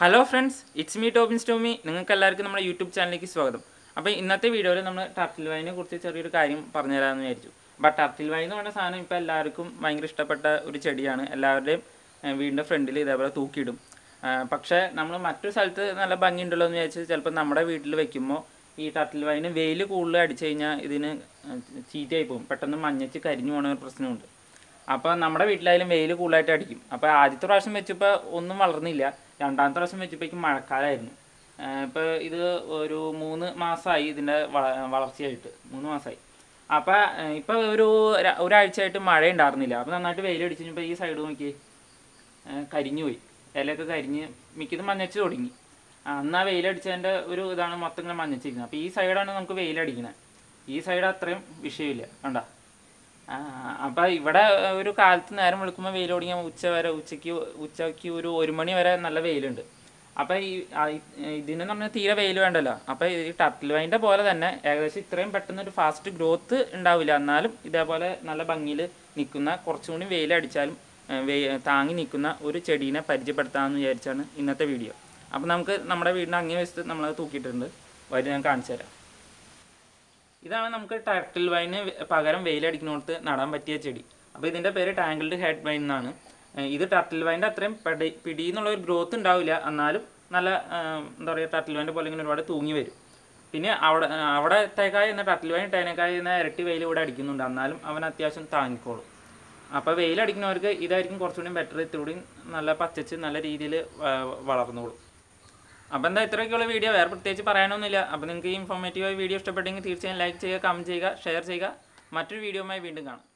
Hello friends it's me ടോപ്പിൻ സ്റ്റോമി നിങ്ങൾക്ക് എല്ലാവർക്കും നമ്മുടെ യൂട്യൂബ് ചാനലിലേക്ക് സ്വാഗതം. അപ്പോൾ ഇന്നത്തെ വീഡിയോയിൽ നമ്മൾ ടർട്ടിൽ വൈനെ കുറിച്ച് ചെറിയൊരു കാര്യം പറഞ്ഞു പറഞ്ഞുതരാമെന്ന് വിചാരിച്ചു. അപ്പോൾ ടർട്ടിൽ വൈൻ എന്ന് പറഞ്ഞ സാധനം ഇപ്പോൾ എല്ലാവർക്കും ഭയങ്കര ഇഷ്ടപ്പെട്ട ഒരു ചെടിയാണ്. എല്ലാവരുടെയും വീടിന്റെ ഫ്രണ്ടിൽ ഇതേപോലെ തൂക്കിയിടും. പക്ഷേ നമ്മൾ മറ്റൊരു സ്ഥലത്ത് നല്ല ഭംഗിയുണ്ടല്ലോ എന്ന് വിചാരിച്ച് ചിലപ്പോൾ നമ്മുടെ വീട്ടിൽ വെക്കുമ്പോൾ ഈ ടർട്ടിൽ വൈന് വെയിൽ കൂടുതൽ അടിച്ചു കഴിഞ്ഞാൽ ഇതിന് ചീത്തയായി പോകും. പെട്ടെന്ന് മഞ്ഞച്ച് കരിഞ്ഞു പോകുന്ന ഒരു പ്രശ്നമുണ്ട്. അപ്പോൾ നമ്മുടെ വീട്ടിലായാലും വെയിൽ കൂടുതലായിട്ട് അടിക്കും. അപ്പോൾ ആദ്യത്തെ പ്രാവശ്യം വെച്ചപ്പോൾ ഒന്നും വളർന്നില്ല. രണ്ടാമത്തെ പ്രാവശ്യം വെച്ചപ്പോഴേക്കും മഴക്കാലമായിരുന്നു ഇപ്പോൾ ഇത് ഒരു മൂന്ന് മാസമായി ഇതിന്റെ വള- വളർച്ചയായിട്ട്. മൂന്ന് മാസമായി അപ്പോൾ ഇപ്പോൾ ഒരു ഒരാഴ്ചയായിട്ട് മഴ ഉണ്ടായിരുന്നില്ല അപ്പോൾ നന്നായിട്ട് വെയിൽ അടിച്ചു കഴിഞ്ഞപ്പോൾ ഈ സൈഡ് നോക്കി കരിഞ്ഞു പോയി. ഇലയൊക്കെ കരിഞ്ഞ് മിക്കതും മഞ്ഞച്ച് തുടങ്ങി. അന്ന് ആ വെയിലടിച്ചതിന്റെ ഒരു ഇതാണ് മൊത്തം ഇങ്ങനെ മഞ്ഞച്ചിരിക്കുന്നത്. അപ്പോൾ ഈ സൈഡാണ് നമുക്ക് വെയിലടിക്കുന്നത് ഈ സൈഡ് അത്രയും വിഷയമില്ല. കണ്ട? അപ്പം ഇവിടെ ഒരു കാലത്ത് നേരം വെളുക്കുമ്പോൾ വെയിൽ തുടങ്ങിയാൽ ഉച്ച വരെ ഉച്ചയ്ക്ക് ഉച്ചയ്ക്ക് ഒരു ഒരു മണി വരെ നല്ല വെയിലുണ്ട്. അപ്പം ഈ ഇതിന് നമ്മൾ തീരെ വെയിൽ വേണ്ടല്ലോ. അപ്പം ഈ ടർട്ടിൽ വൈന്റെ പോലെ തന്നെ ഏകദേശം ഇത്രയും പെട്ടെന്ന് ഒരു ഫാസ്റ്റ് ഗ്രോത്ത് ഉണ്ടാവില്ല. എന്നാലും ഇതേപോലെ നല്ല ഭംഗിയിൽ നിൽക്കുന്ന കുറച്ചും കൂടി വെയിലടിച്ചാലും താങ്ങി നിൽക്കുന്ന ഒരു ചെടീനെ പരിചയപ്പെടുത്താമെന്ന് വിചാരിച്ചാണ് ഇന്നത്തെ വീഡിയോ അപ്പം നമുക്ക് നമ്മുടെ വീടിന്റെ അങ്ങേ വശത്ത് നമ്മളത് തൂക്കിയിട്ടുണ്ട്. വരും ഞാൻ കാണിച്ചു തരാം. ഇതാണ് നമുക്ക് ടർട്ടിൽ വൈന് പകരം വെയിലടിക്കുന്നിടത്ത് നടാൻ പറ്റിയ ചെടി. അപ്പോൾ ഇതിന്റെ പേര് ടാങ്കിൾഡ് ഹെഡ് വൈൻ എന്നാണ്. ഇത് ടർട്ടിൽ വൈന്റെ അത്രയും പടി പിടി എന്നുള്ള ഒരു ഗ്രോത്ത് ഉണ്ടാവില്ല. എന്നാലും നല്ല എന്താ പറയുക ടർട്ടിൽ വൈന്റെ പോലെ ഇങ്ങനെ ഒരുപാട് തൂങ്ങി വരും. പിന്നെ അവിടെ അവിടെ തേക്കായ എന്ന ടർട്ടിൽ വൈൻ ടേനക്കായ എന്ന ഇരട്ടി വെയിൽ ഇവിടെ അടിക്കുന്നുണ്ട്. എന്നാലും അവൻ അത്യാവശ്യം താങ്ങിക്കോളും. അപ്പോൾ വെയിലടിക്കുന്നവർക്ക് ഇതായിരിക്കും കുറച്ചുകൂടി ബെറ്റർ ഇത്തിരി നല്ല പച്ചച്ച് നല്ല രീതിയിൽ വളർന്നോളും. അപ്പോൾ എന്താ ഇത്രയൊക്കെയുള്ള വീഡിയോ വേറെ പ്രത്യേകിച്ച് പറയാനൊന്നുമില്ല. അപ്പോൾ നിങ്ങൾക്ക് ഈ ഇൻഫോർമേറ്റീവായ വീഡിയോ ഇഷ്ടപ്പെട്ടെങ്കിൽ തീർച്ചയായും ലൈക്ക് ചെയ്യുക കമന്റ് ചെയ്യുക ഷെയർ ചെയ്യുക. മറ്റൊരു വീഡിയോയുമായി വീണ്ടും കാണാം.